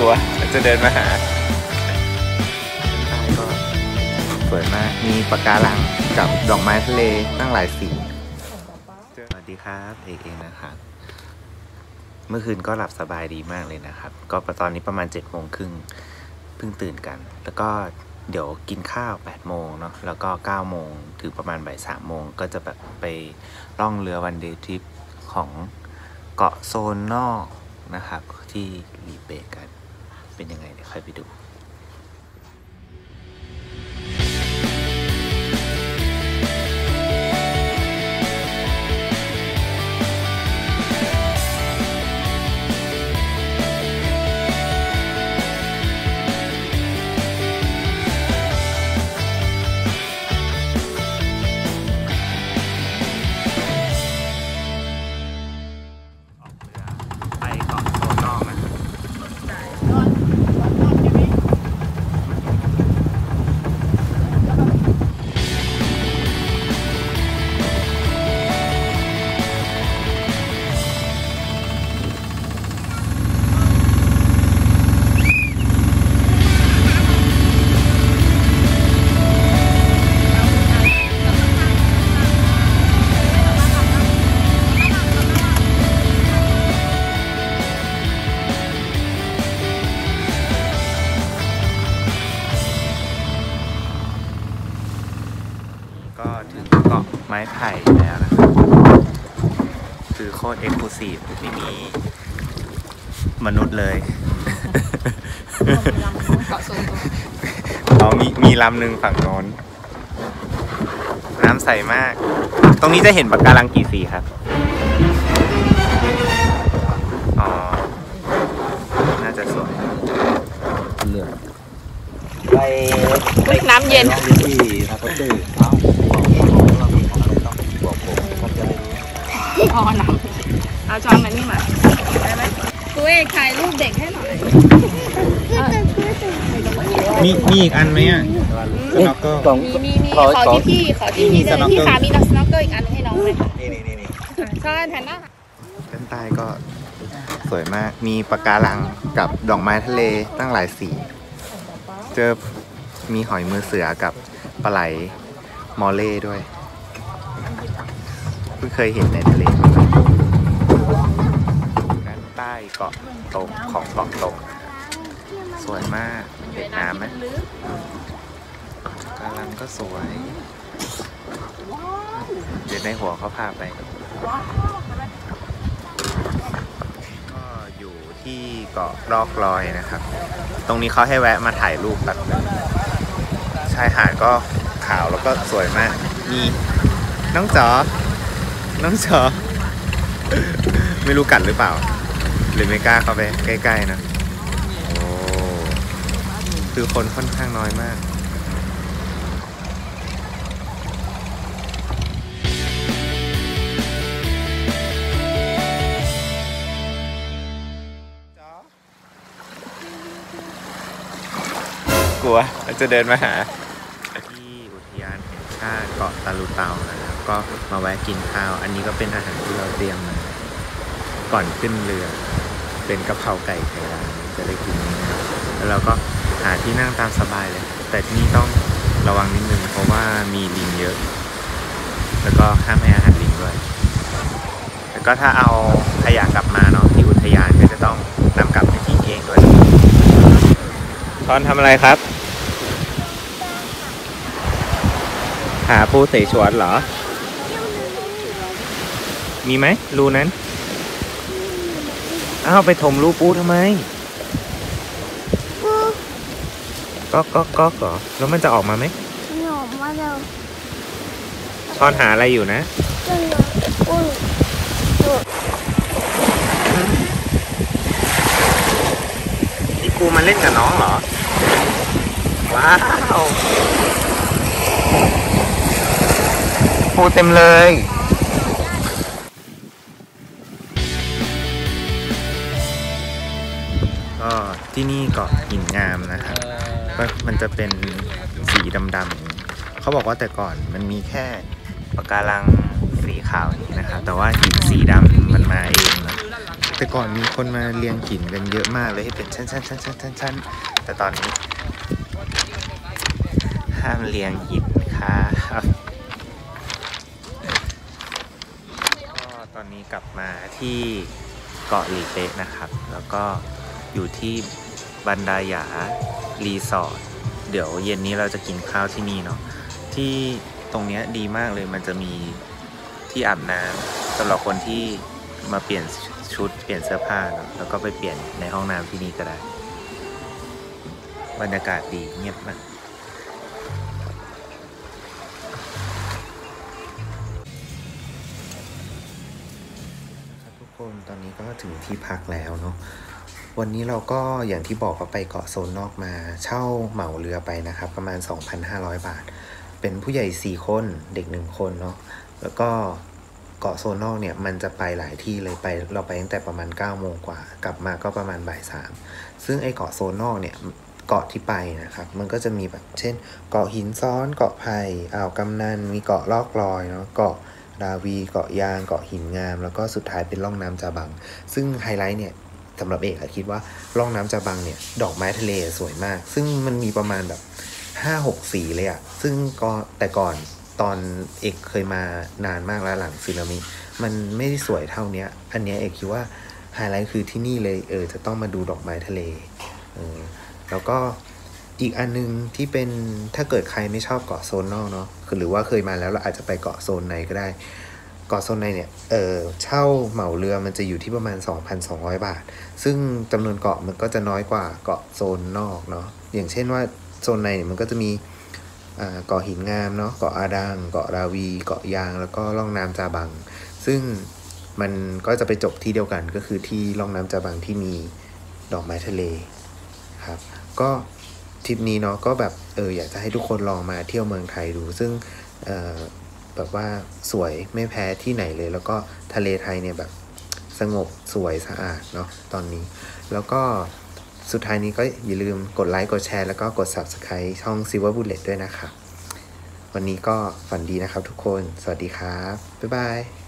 กลัวจะเดินมาหาใต้ก็สวยมาก มีปะการังกับดอกไม้ทะเลตั้งหลายสีสวัสดีครับเอกเองนะครับเมื่อคืนก็หลับสบายดีมากเลยนะครับ ก็ตอนนี้ประมาณ7จ็ดโมงครึ่งเพิ่งตื่นกัน แล้วก็เดี๋ยวกินข้าว8ปดโมงเนาะ แล้วก็9ก้าโมงถึงประมาณบ่ายสามโมงก็จะแบบไปล่องเรือวันเดย์ทริปของเกาะโซนนอกนะครับ ที่ลีเปกัน เป็นยังไงเดี๋ยวค่อยไปดู ไม้ไผ่แล้วนะครับ คือโคตรเอ็กซ์คลูซีฟไม่มีมนุษย์เลยเกาะโซนตัวอ๋อมีมีลำหนึ่งฝั่งโน้น น้ำใสมาก ตรงนี้จะเห็นปะการังกี่สีครับ อ๋อ น่าจะสวยเรือไปอุ๊ยน้ำเย็นลองดูที่ทับตื้อ รู้พอน้ำเอาช้อนมานี่มาได้ไหมตัวเอกถ่ายรูปเด็กให้หน่อยมีมีอีกอันไหมอะสน็อกเกิลกล่องมีมีมีขอขอขอที่พี่ขอที่พี่มีเลยสน็อกเกิลพี่ขามีสน็อกเกอร์อีกอันให้น้องเลยค่ะนี่นี่นี่นี่ช้อนหันหน้าด้านใต้ก็สวยมาก มีปะการังกับดอกไม้ทะเลตั้งหลายสี เจอมีหอยมือเสือกับปลาไหลมอเล่ด้วย เพิ่งเคยเห็นในทะเล ด้านใต้เกาะตกของเกาะตกสวยมากเห็นน้ำไหมกำลังก็สวย เดี๋ยวในหัวเขาพาไป ก็อยู่ที่เกาะรอกลอยนะครับ ตรงนี้เขาให้แวะมาถ่ายรูปแบบนึงชายหาดก็ขาวแล้วก็สวยมาก มีน้องจอ น้องจอ ไม่รู้กัดหรือเปล่า หรือไม่กล้าเข้าไปใกล้ๆนะโอ้คือคนค่อนข้างน้อยมากกลัวจะเดินมาหา ที่อุทยานแห่งชาติเกาะตาลูเตานะ ก็มาแวะกินข้าว อันนี้ก็เป็นอาหารที่เราเตรียมมาก่อนขึ้นเรือ เป็นกะเพราไก่ไข่ดาวจะได้กินง่ายแล้วเราก็หาที่นั่งตามสบายเลย แต่ที่นี่ต้องระวังนิดนึงเพราะว่ามีลิงเยอะ แล้วก็ห้ามให้อาหารลิงด้วย แล้วก็ถ้าเอาขยะกลับมาเนาะที่อุทยานก็จะต้องนำกลับไปทิ้งเองด้วยตอนทำอะไรครับ หาปูเสฉวนเหรอ มีไหมรูนั้นอ้าวไปถมรูปูทำไมก็ก็ก็เหรอแล้วมันจะออกมาไหมหนูมาเร็วช้อนหาอะไรอยู่นะจนหนูอุ้ยนี่ปูมาเล่นกับน้องเหรอ ว้าวปูเต็มเลย ที่นี่เกาะหินงามนะครับก็มันจะเป็นสีดำๆเขาบอกว่าแต่ก่อนมันมีแค่ปะการังสีขาวอย่างนี้นะครับแต่ว่าหินสีดำมันมาเองนะแต่ก่อนมีคนมาเรียงหินกันเยอะมากเลยให้เป็นชั้นชั้นชั้นชั้นชั้นชั้นแต่ตอนนี้ ห้ามเรียงหินครับก็ตอนนี้กลับมาที่เกาะหลีเป๊ะนะครับ แล้วก็อยู่ที่ บันดาหยารีสอร์ทเดี๋ยวเย็นนี้เราจะกินข้าวที่นี่เนาะที่ตรงเนี้ยดีมากเลยมันจะมีที่อาบน้ำสำหรับคนที่มาเปลี่ยนชุดเปลี่ยนเสื้อผ้าเนอะแล้วก็ไปเปลี่ยนในห้องน้ำที่นี่ก็ได้ บรรยากาศดีเงียบมากครับทุกคนตอนนี้ก็ถึงที่พักแล้วเนาะ วันนี้เราก็อย่างที่บอกว่าไปเกาะโซนนอกมาเช่าเหมาเรือไปนะครับ ประมาณ 2,500 บาท เป็นผู้ใหญ่ 4 คนเด็ก 1 คนเนาะแล้วก็เกาะโซนนอกเนี่ยมันจะไปหลายที่เลยไปเราไปตั้งแต่ประมาณ9โมงกว่า กลับมาก็ประมาณบ่ายสามซึ่งไอเกาะโซนนอกเนี่ยเกาะที่ไปนะครับ มันก็จะมีแบบเช่น เกาะหินซ้อนเกาะไผ่อ่าวกำนันมีเกาะลอกลอยเนาะเกาะดาวีเกาะยางเกาะหินงาม แล้วก็สุดท้ายเป็นร่องน้ำจาบัง ซึ่งไฮไลท์เนี่ย สำหรับเอกอะคิดว่าร่องน้ำจาบังเนี่ย ดอกไม้ทะเลสวยมาก ซึ่งมันมีประมาณแบบห้าหกสีเลยอะซึ่งก็แต่ก่อนตอนเอกเคยมานานมากแล้วหลังสึนามิมันไม่ได้สวยเท่าเนี้ย อันเนี้ยเอกคิดว่าไฮไลท์คือที่นี่เลยเออจะต้องมาดูดอกไม้ทะเลเออแล้วก็อีกอันนึงที่เป็นถ้าเกิดใครไม่ชอบเกาะโซนนอกเนาะคือหรือว่าเคยมาแล้วเราอาจจะไปเกาะโซนในก็ได้ เกาะโซนในเนี่ย เออเช่าเหมาเรือมันจะอยู่ที่ประมาณ 2,200 บาท ซึ่งจำนวนเกาะมันก็จะน้อยกว่าเกาะโซนนอกเนาะ อย่างเช่นว่าโซนในเนี่ยมันก็จะมีเกาะหินงามเนาะ เกาะอาดัง เกาะราวี เกาะยาง แล้วก็ล่องน้ำจาบัง ซึ่งมันก็จะไปจบที่เดียวกันก็คือที่ล่องน้ำจาบังที่มีดอกไม้ทะเลครับ ก็ทริปนี้เนาะก็แบบเอออยากจะให้ทุกคนลองมาเที่ยวเมืองไทยดู ซึ่งเแบบว่าสวยไม่แพ้ที่ไหนเลย แล้วก็ทะเลไทยเนี่ยแบบสงบสวยสะอาดเนาะตอนนี้ แล้วก็สุดท้ายนี้ก็อย่าลืมกดไลค์กดแชร์แล้วก็กด Subscribe ช่อง Silver Bullet ด้วยนะครับวันนี้ก็ฝันดีนะครับทุกคน สวัสดีครับ บ๊ายบาย